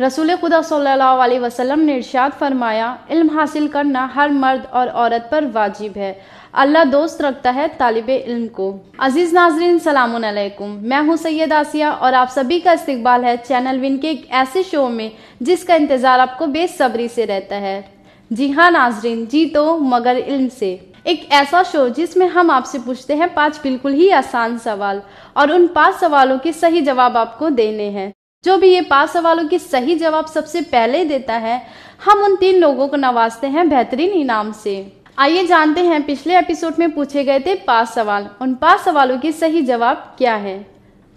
रसूल खुदा सल्लल्लाहु अलैहि वसल्लम ने इरशाद फरमाया, इल्म हासिल करना हर मर्द और औरत पर वाजिब है। अल्लाह दोस्त रखता है तालिब इल्म को। अज़ीज़ नाजरीन सलाम अलैकुम। मैं हूँ सैयद आसिया और आप सभी का इस्तकबाल है चैनल विन के एक ऐसे शो में, जिसका इंतज़ार आपको बेसब्री से रहता है। जी हाँ नाजरीन, जी तो मगर इल्म से। एक ऐसा शो जिसमें हम आपसे पूछते हैं पाँच बिल्कुल ही आसान सवाल और उन पाँच सवालों के सही जवाब आपको देने हैं। जो भी ये पाँच सवालों के सही जवाब सबसे पहले देता है, हम उन तीन लोगों को नवाजते हैं बेहतरीन इनाम से। आइए जानते हैं, पिछले एपिसोड में पूछे गए थे पाँच सवाल। उन पाँच सवालों के सही जवाब क्या है?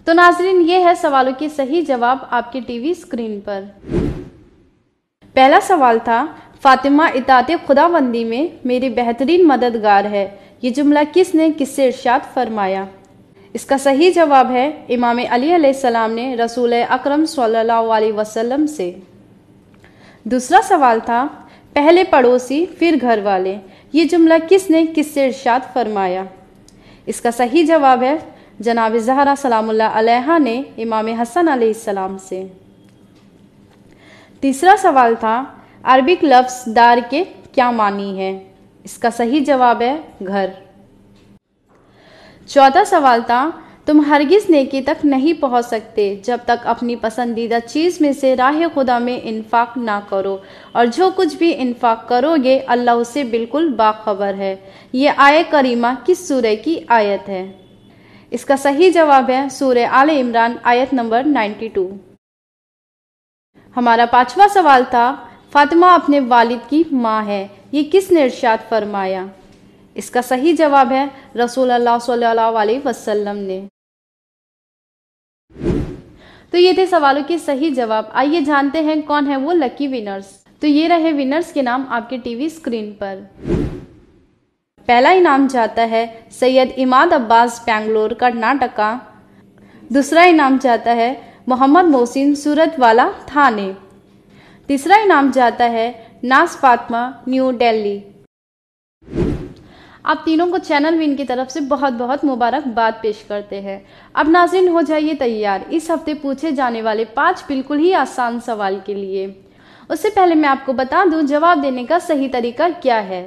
तो नाजरीन, ये है सवालों के सही जवाब आपके टीवी स्क्रीन पर। पहला सवाल था, फातिमा इतात खुदाबंदी में मेरी बेहतरीन मददगार है। ये जुमला किसने, किससे इर्शाद फरमाया? इसका सही जवाब है, इमाम अली सलाम ने रसूल अकरम सल्लल्लाहु अलैहि वसल्लम से। दूसरा सवाल था, पहले पड़ोसी, फिर घर वाले ये जुमला किसने किससे इर्शाद फरमाया? इसका सही जवाब है, जनाब जहरा सलामुल्लाह ने इमाम हसन सलाम से। तीसरा सवाल था, अरबिक लफ्ज़ दार के क्या मानी है? इसका सही जवाब है, घर। चौथा सवाल था, तुम हरगिज नेकी तक नहीं पहुँच सकते, जब तक अपनी पसंदीदा चीज़ में से राह खुदा में इन्फाक ना करो। और जो कुछ भी इन्फाक करोगे, अल्लाह उसे बिल्कुल बाखबर है। ये आय करीमा किस सूर्य की आयत है? इसका सही जवाब है सूर्य आल इमरान, आयत नंबर 92 हमारा पांचवा सवाल था, फातिमा अपने वालिद की माँ है, ये किसने इरशाद फरमाया? इसका सही जवाब है रसूल अल्लाह सल्लल्लाहु अलैहि वसल्लम ने। तो ये थे सवालों के सही जवाब। आइए जानते हैं कौन है वो लकी विनर्स तो ये रहे विनर्स के नाम आपके टीवी स्क्रीन पर। पहला इनाम जाता है सैयद इमाद अब्बास बेंगलोर, कर्नाटका। दूसरा इनाम जाता है मोहम्मद मोहसिन सूरत वाला थाने। तीसरा इनाम जाता है नास फातमा, न्यू दिल्ली। आप तीनों को चैनल विन की तरफ़ से बहुत बहुत मुबारकबाद पेश करते हैं। अब नाजिन हो जाइए तैयार। इस हफ़्ते पूछे जाने वाले पाँच बिल्कुल ही आसान सवाल के लिए। उससे पहले मैं आपको बता दूँ, जवाब देने का सही तरीका क्या है।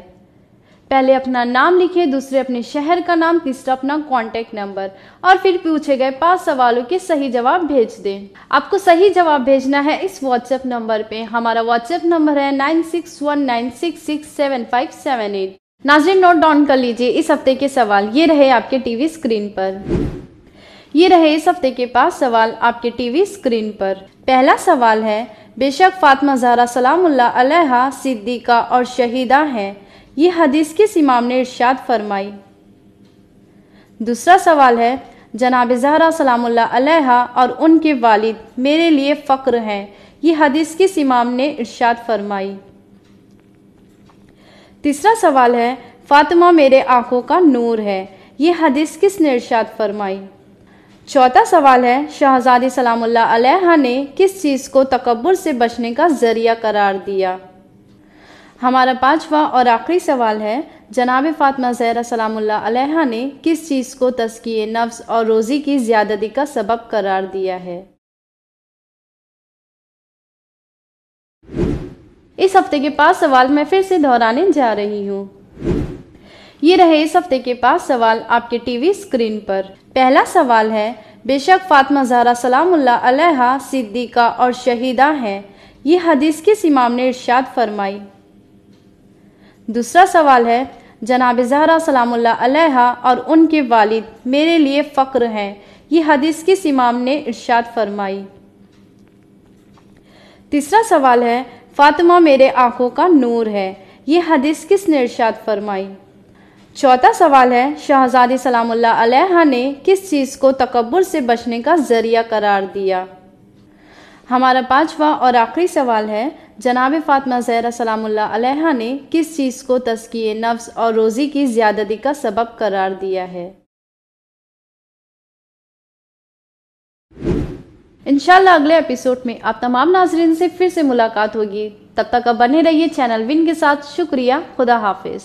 पहले अपना नाम लिखिए, दूसरे अपने शहर का नाम, तीसरा अपना कॉन्टेक्ट नंबर और फिर पूछे गए पाँच सवालों के सही जवाब भेज दें। आपको सही जवाब भेजना है इस व्हाट्सएप नंबर पे। हमारा व्हाट्सएप नंबर है nine six one nine six six seven five seven eight. नाजरीन नोट डाउन कर लीजिए इस हफ़्ते के सवाल। ये रहे आपके टीवी स्क्रीन पर। ये रहे इस हफ़्ते के पास सवाल आपके टीवी स्क्रीन पर। पहला सवाल है, बेशक फातमा जहरा सलामुल्लाह सिद्दीका और शहीदा हैं। ये हदीस किस इमाम ने इर्शाद फरमाई? दूसरा सवाल है, जनाब जहरा सलामुल्लाह और उनके वालिद मेरे लिए फ़क्र हैं। ये हदीस किस इमाम ने इर्शाद फरमाई? तीसरा सवाल है, फातिमा मेरे आँखों का नूर है। ये हदीस किस ने इरशाद फरमाई? चौथा सवाल है, शहजादी सलामुल्लाह ने किस चीज़ को तकबर से बचने का ज़रिया करार दिया? हमारा पांचवा और आखिरी सवाल है, जनाब फातमा जहरा सलामुल्लाह ने किस चीज़ को तस्किए नफ्स और रोज़ी की ज़्यादती का सबब करार दिया है? इस हफ़्ते के पास सवाल मैं फिर से दोहराने जा रही हूँ। ये रहे इस हफ़्ते के पास सवाल आपके टीवी स्क्रीन पर। पहला सवाल है, बेशक फातमा जहरा सलामुल्लाह सिद्दीका और शहीदा हैं। ये हदीस किस इमाम ने इरशाद फरमाई? दूसरा सवाल है, जनाब जहरा सलामुल्लाह और उनके वालिद मेरे लिए फ़क्र हैं। ये हदीस किस इमाम ने इर्शाद फरमाई? तीसरा सवाल है फातिमा मेरे आँखों का नूर है। ये हदीस किस ने इरशाद फरमाई? चौथा सवाल है, शहजादी सलामुल्लाह ने किस चीज़ को तकबर से बचने का ज़रिया करार दिया? हमारा पांचवा और आखिरी सवाल है, जनाब फातमा जहरा सलामुल्लाह ने किस चीज़ को तस्किए नफ्स और रोज़ी की ज़्यादती का सबब करार दिया है? इनशाला अगले एपिसोड में आप तमाम नाजरन से फिर से मुलाकात होगी। तब तक अब बने रहिए चैनल विन के साथ। शुक्रिया। खुदा हाफिज़।